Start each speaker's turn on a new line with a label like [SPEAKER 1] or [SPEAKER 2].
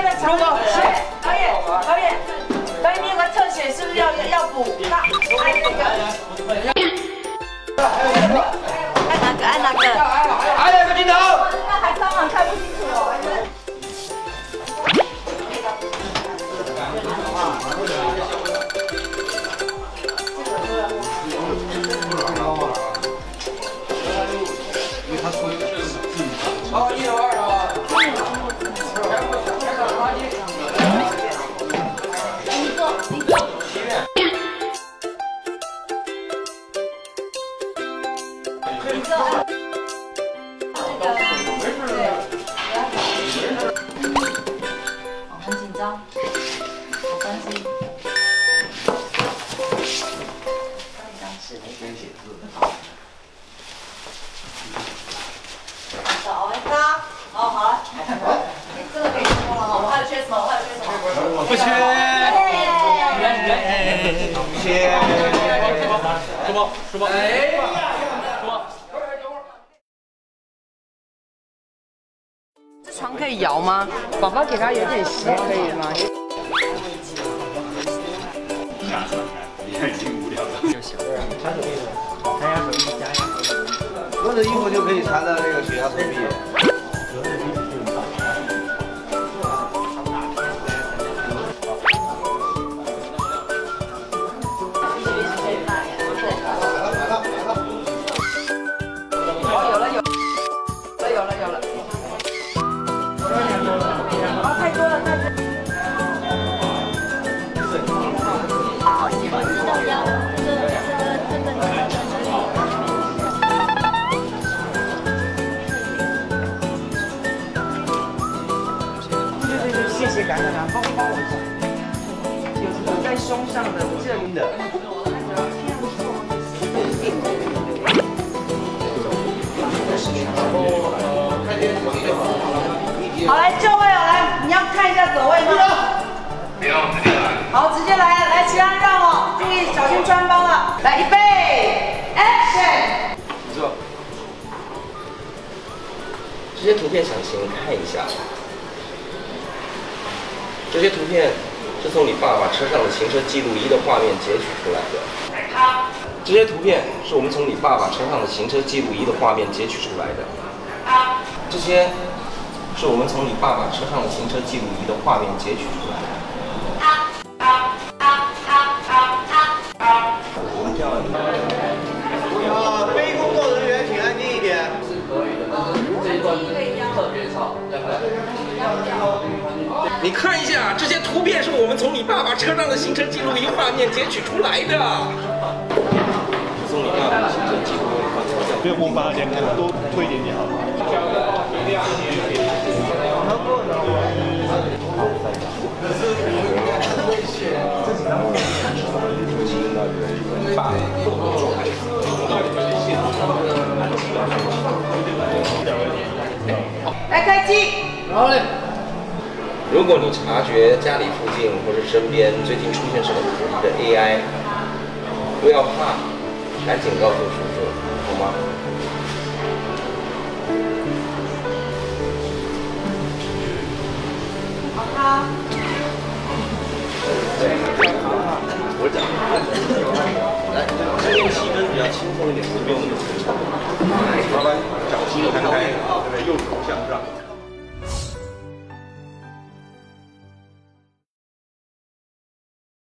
[SPEAKER 1] 那个长龙，导演，导演，导演，你有，个特写是不是要要补？那还有个，还有个，
[SPEAKER 2] 还有个，还有个镜头，
[SPEAKER 1] 那还脏吗？看不清楚哦。你坐。那个，对。哦，很紧张，好担心。是的。
[SPEAKER 2] 先写字。
[SPEAKER 1] 好，他，好，好，我还有缺什么？我还有缺什么？
[SPEAKER 2] 不缺。书包，书包。哎呀，
[SPEAKER 3] 可以摇吗？宝宝给他有点斜，可以吗？
[SPEAKER 2] 你看已经无聊了。就行。
[SPEAKER 4] 穿手臂的，看一下手臂，加一下手臂。穿着衣服就可以穿到那个血压手臂。
[SPEAKER 3] 谢感恩啊，帮帮我一下。有有在胸上的这里的。
[SPEAKER 1] 好，来就位哦，来，你要看一下走位吗？
[SPEAKER 2] 不要，直接来。
[SPEAKER 1] 好，直接来，来，其他人让我，注意小心穿帮了。来，预备，Action！
[SPEAKER 4] 坐。这些图片想请您看一下。这些图片是从你爸爸车上的行车记录仪的画面截取出来的。这些图片是我们从你爸爸车上的行车记录仪的画面截取出来的。这些是我们从你爸爸车上的行车记录仪的画面截取出来的。你看一下，这些图片是我们从你爸爸车上的行车记录仪画面截取出来的。送你爸爸的行车记录仪画面。不要光发两个都推一点点好吗？
[SPEAKER 1] 来开机。
[SPEAKER 4] 好嘞。如果你察觉家里附近或者身边最近出现什么可疑的 AI，不要怕，赶紧告诉叔叔，好吗？
[SPEAKER 1] 好好。
[SPEAKER 4] 我讲，来，今天气氛比较轻松一点，不用那么沉重。
[SPEAKER 2] 麻烦脚心摊开，对不对？右手向上。